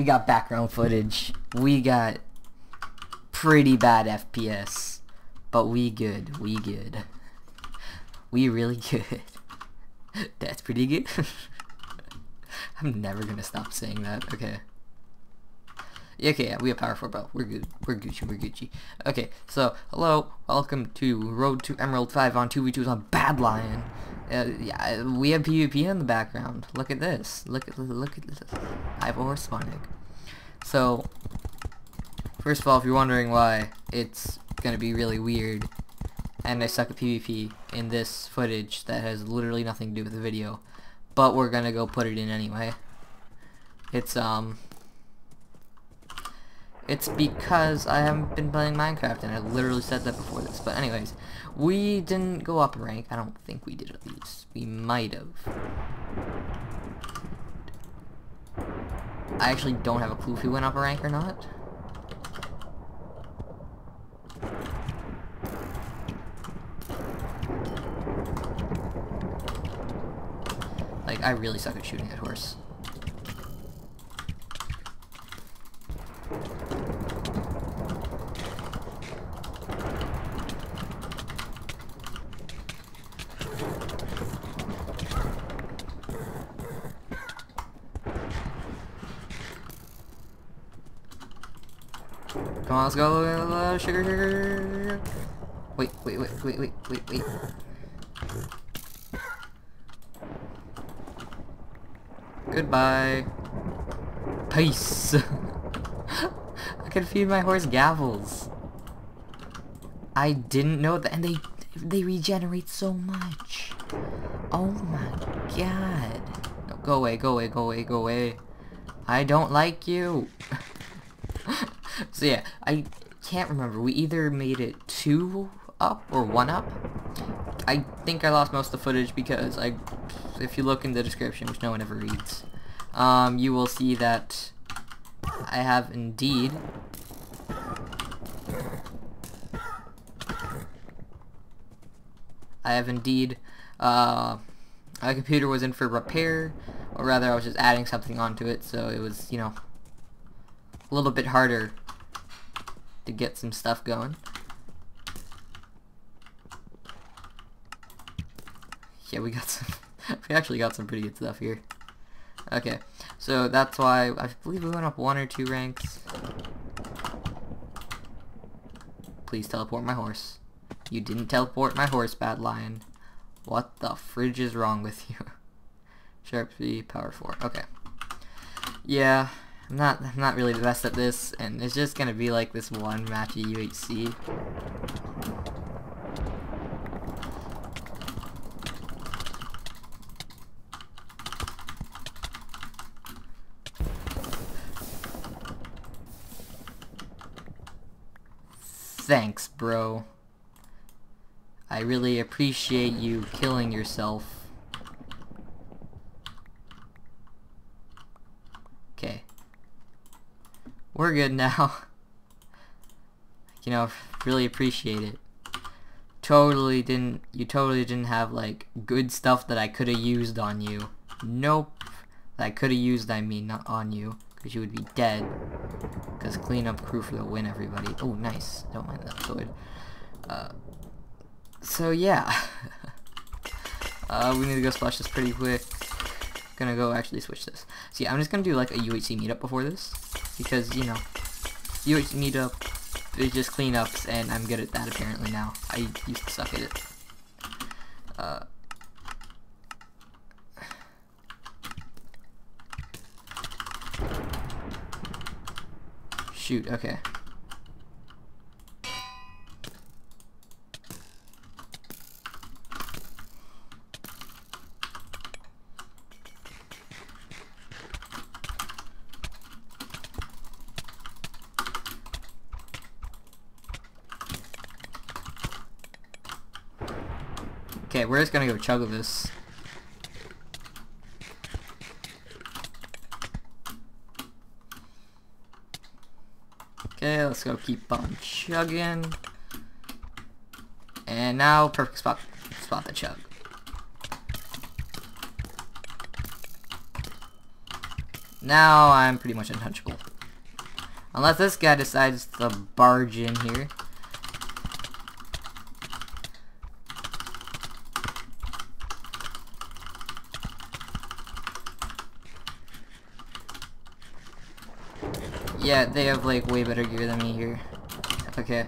we got background footage. We got pretty bad FPS. But we good. We good. We really good. That's pretty good. I'm never gonna stop saying that. Okay. Okay, yeah, we have power 4 belt. We're good. We're Gucci. We're Gucci. Okay, so, hello. Welcome to Road to Emerald 5 on 2v2s on Badlion. Uh, yeah, we have PvP in the background. Look at this. Look at look at this. I have a horse spawning. So, first of all, if you're wondering why it's gonna be really weird, and I suck at PvP in this footage that has literally nothing to do with the video, but we're gonna go put it in anyway. It's um it's because I haven't been playing Minecraft, and I literally said that before this. But anyways, we didn't go up a rank. I don't think we did at least. We might have. I actually don't have a clue if we went up a rank or not. Like, I really suck at shooting that horse. On, let's go. Sugar, sugar. Wait, wait, wait, wait, wait, wait, wait. Goodbye. Peace. I can feed my horse gapples. I didn't know that, and they they regenerate so much. Oh my god. Go away, go away, go away, go away. I don't like you. So yeah, I can't remember. We either made it two up or one up. I think I lost most of the footage because I, if you look in the description, which no one ever reads, um, you will see that I have indeed I have indeed uh, my computer was in for repair or rather I was just adding something onto it so it was you know a little bit harder to get some stuff going. Yeah we got some we actually got some pretty good stuff here. Okay so that's why I believe we went up one or two ranks. Please teleport my horse. You didn't teleport my horse Badlion. What the fridge is wrong with you? Sharp 3 power 4 okay. Yeah I'm not I'm not really the best at this and it's just gonna be like this one match at UHC Thanks, bro. I really appreciate you killing yourself. Okay. We're good now. you know, really appreciate it. Totally didn't, you totally didn't have, like, good stuff that I could have used on you. Nope. That I could have used, I mean, not on you. Because you would be dead. Because cleanup crew for the win, everybody. Oh, nice. Don't mind that sword. Uh, so, yeah. uh, we need to go splash this pretty quick. Gonna go actually switch this. See, I'm just gonna do like a UHC meetup before this. Because, you know, UHC meetup is just cleanups, and I'm good at that apparently now. I used to suck at it. Uh, Shoot, okay. Okay, we're just gonna go chug this. Okay, let's go keep on chugging. And now, perfect spot, spot the chug. Now I'm pretty much untouchable. Unless this guy decides to barge in here. Yeah, they have like way better gear than me here. Okay.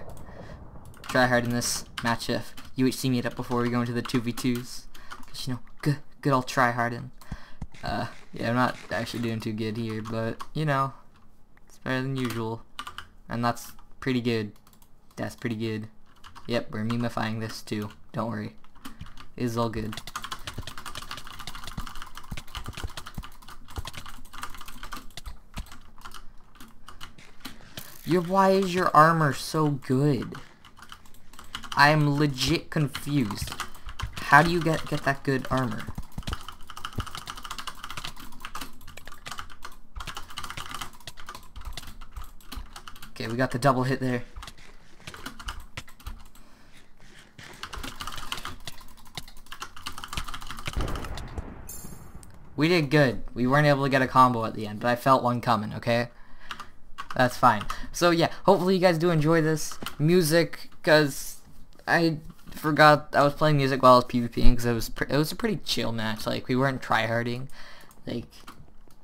Try hard in this matchup. UHC meet up before we go into the 2v2s. Cause you know, good good old try hard Uh yeah, I'm not actually doing too good here, but you know, it's better than usual. And that's pretty good. That's pretty good. Yep, we're memifying this too. Don't worry. It's all good. Your why is your armor so good? I'm legit confused. How do you get get that good armor? Okay, we got the double hit there. We did good. We weren't able to get a combo at the end, but I felt one coming, okay? That's fine. So yeah, hopefully you guys do enjoy this music, because I forgot I was playing music while I was PvPing, because it was it was a pretty chill match. Like we weren't tryharding, like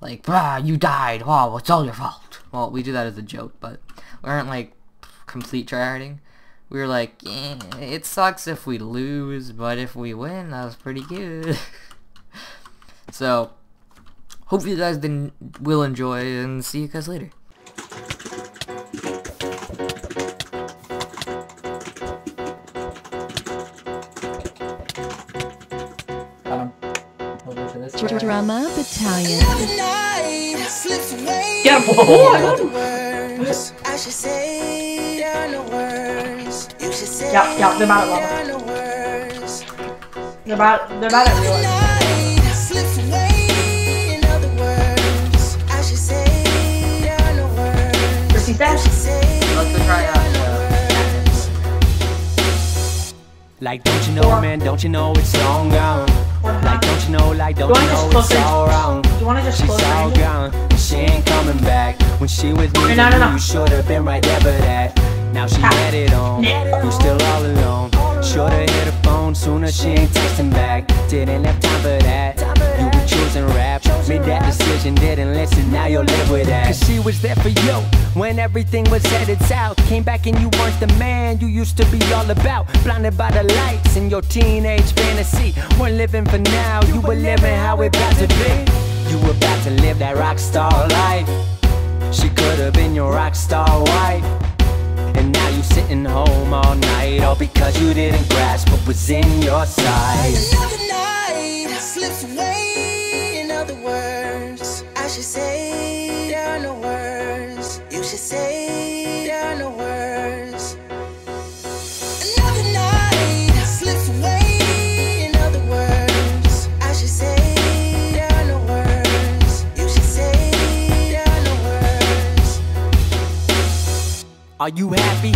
like ah you died. Wow, it's all your fault. Well, we do that as a joke, but we weren't like complete tryharding. We were like, eh, it sucks if we lose, but if we win, that was pretty good. so, hope you guys will enjoy, and see you guys later. Drama Battalion. Yeah, boy. Yeah, yeah, they're mad at lava. They're mad, they're mad at real. Repeat that. Let's go try out. Like, don't you know, man, don't you know it's long gone? Like, don't you know, like, don't Do you just know it's it? all wrong? Do you wanna just She's all gone, she ain't coming back. When she with me, no, no, no. you should've been right there for that. Now she Ha. had it on, Nah. you still all alone. Should've hit her phone sooner, she ain't texting back. Didn't have time for that. You were choosing rap, made that decision, didn't listen. Now you'll live with that. Cause she was there for you when everything was headed south. Came back and you weren't the man you used to be all about. Blinded by the lights in your teenage fantasy. Weren't living for now, you were living how it about to be. You were about to live that rock star life. She could have been your rock star wife. And now you sitting home all night All because you didn't grasp what was in your sight Another night slips away. Are you happy?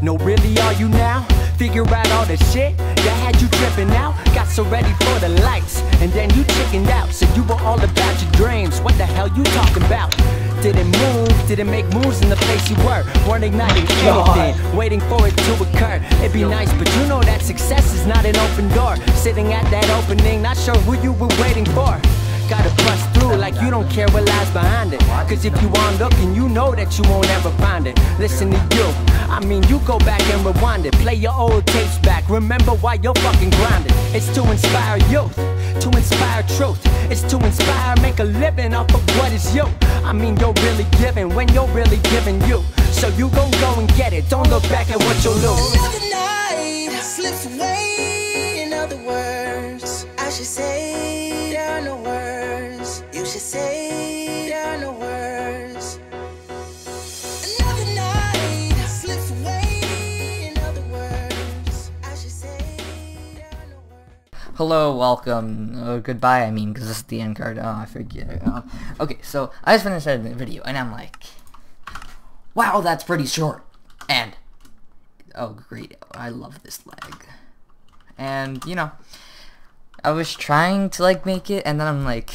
No, really, are you now? Figure out all the shit that had you tripping out. Got so ready for the lights, and then you chickened out. So you were all about your dreams. What the hell you talking about? Didn't move, didn't make moves in the place you were. Weren't igniting anything, waiting for it to occur. It'd be nice, but you know that success is not an open door. Sitting at that opening, not sure who you were waiting for. Gotta bust through like you don't care what lies behind it. Cause if you aren't looking, you know that you won't ever find it. Listen to you, I mean, you go back and rewind it. Play your old tapes back, remember why you're fucking grinding. It's to inspire youth, to inspire truth. It's to inspire, make a living off of what is you. I mean, you're really giving when you're really giving you. So you gon' go and get it, don't look back at what you'll lose. Another night slips away. Hello, welcome, uh, goodbye, I mean, because this is the end card, oh, I forget. Uh, okay, so, I just finished the video, and I'm like, wow, that's pretty short, and, oh, great, I love this leg, and, you know, I was trying to, like, make it, and then I'm like,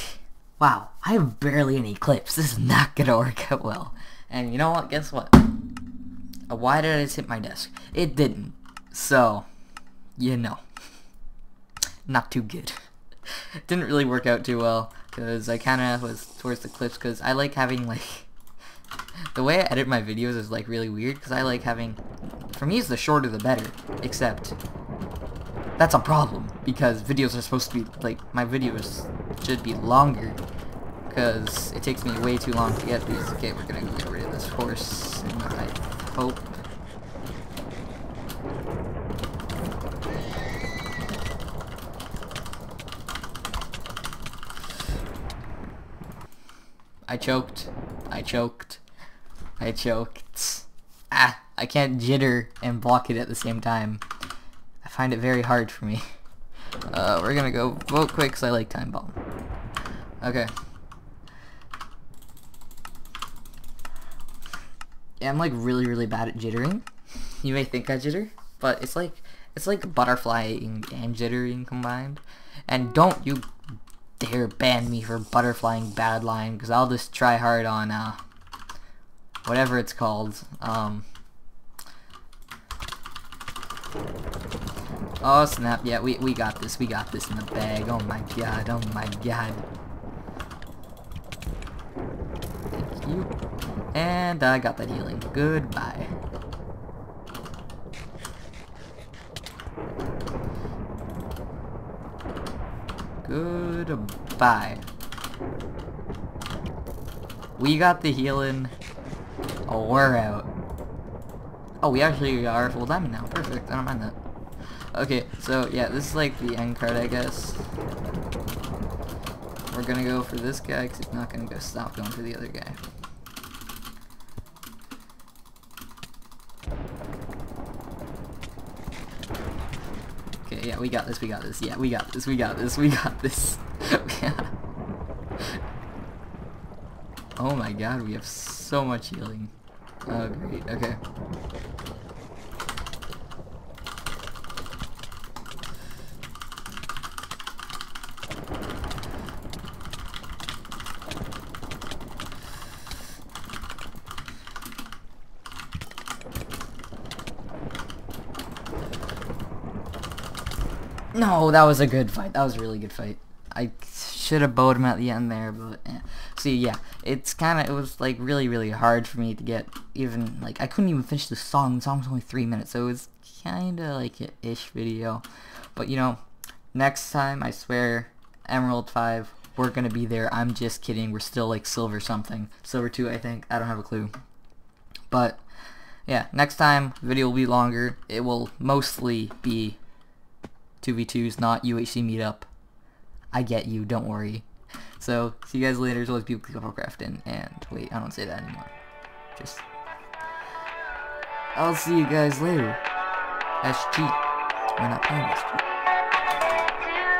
wow, I have barely any clips. This is not gonna work out well. And you know what? Guess what? Uh, Why did I just hit my desk? It didn't. So, you know, not too good. didn't really work out too well because I kind of was towards the clips because I like having like the way I edit my videos is like really weird because I like having for me it's the shorter the better except that's a problem because videos are supposed to be like my videos should be longer because it takes me way too long to get these okay we're gonna get rid of this horse I hope I choked. I choked. I choked. Ah, I can't jitter and block it at the same time. I find it very hard for me. Uh, we're gonna go vote quick because I like time bomb. Okay. Yeah, I'm like really, really bad at jittering. You may think I jitter, but it's like it's like butterflying and jittering combined. And don't you dare ban me for butterflying Badlion because I'll just try hard on uh whatever it's called. Um Oh snap, yeah, we, we got this, we got this in the bag. Oh my god, oh my god. Thank you. And I got that healing. Goodbye. Goodbye. We got the healing. Oh, we're out. Oh, we actually are full diamond now. Perfect. I don't mind that. Okay, so yeah, this is like the end card, I guess. We're gonna go for this guy because he's not gonna go stop going for the other guy. Yeah, we got this, we got this. Yeah, we got this, we got this, we got this. oh my god, we have so much healing. Oh, great, okay. No, that was a good fight. That was a really good fight. I should have bowed him at the end there, but eh. see, yeah, it's kind of it was like really, really hard for me to get even like I couldn't even finish the song. The song was only three minutes, so it was kind of like a ish video. But you know, next time I swear, Emerald Five, we're gonna be there. I'm just kidding. We're still like silver something, silver two, I think. I don't have a clue. But yeah, next time video will be longer. It will mostly be 2v2s, not UHC meetup. I get you, don't worry. So, see you guys later. As always, people keep crafting. And, wait, I don't say that anymore. Just, I'll see you guys later. SG. We're not playing SG.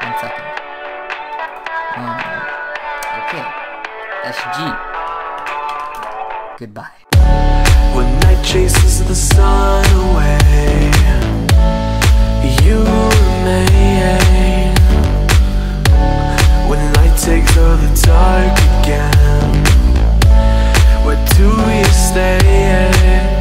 One second. Um, okay. SG. Goodbye. When night chases the sun away when takes over the dark again Where do we stay?